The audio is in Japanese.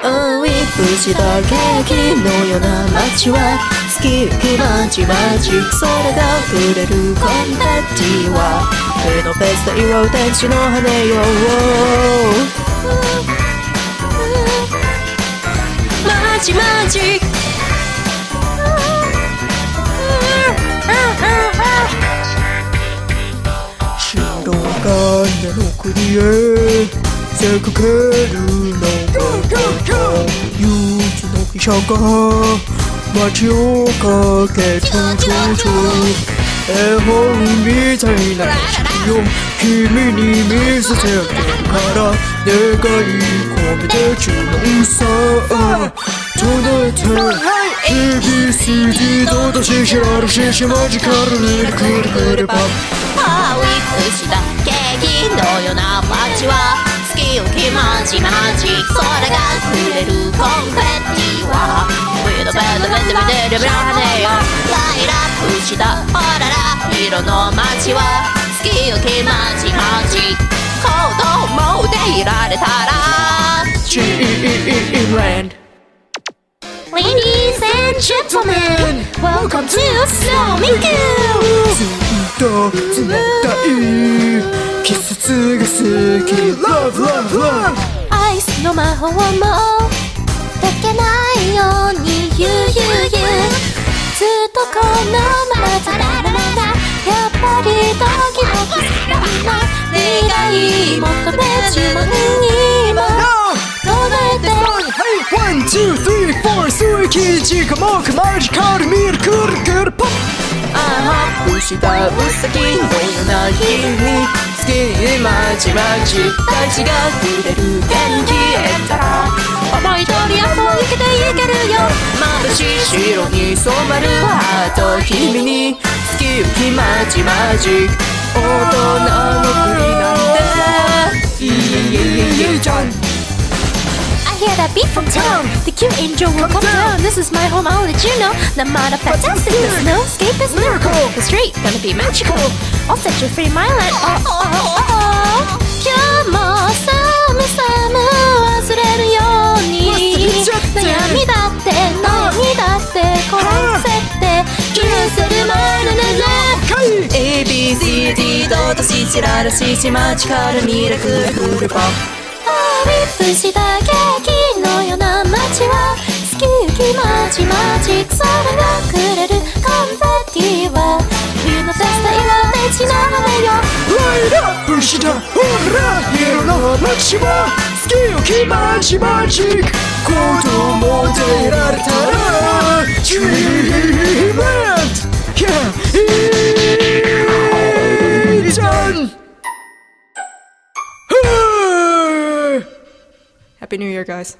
ウィップしたケーキのような街は好き好きまちまちそれが触れるコンペティは冬のフェスタ祝う天使の羽よまちまち白金の国へ出かけるの鬱の汽車が街を駆けトントントン絵本みたいな景色を君に見せてあげるから願い込めて注文さ唱えて ABCD どししらるししマジカルにくる。くるパンハーウィップしたケーキ。のような街は。きを気まちまちそれが触れるコンフェッティは冬のベッドベッドベッドベッドねよライラップした。オララ色の街は好きを気まちまち子供でいられた。らチーランド Ladies and gentlemen Welcome to Snow Miku と冷た。い季節が好き。Love Love Love. アイスの魔法も解けないように You You You ずっとこのままじゃららららやっぱりドキドキする今願い求め注文今唱えて One, two, three, four. マジカルミルクルクルポッ。あーハップしたウサギのような日に好きまちまち大地が触れる元気得たら。思い通り朝を生きていけるよ眩しい白に染まるハート君に好き気まちまち大人の hear that beat from town. The cute angel will come down. This is my home, I'll let you know. The matter fantastic, there's no escape, it's lyrical. The street gonna be magical. I'll set you free, my land. Oh, oh, oh, oh. 今日も寒々忘れるように悩みだって悩みだってこの設定許せる前のね ABCD ドとしちららししマジカルミラクルフルポッウィ ップしたケーキのような街は好き気まちまちそれがくれるコンフェッティは冬のフェスタ祝ってちなめよライトアップしたほら色の街は好きよ気まちまち子供でいられたらチ Happy New Year, guys.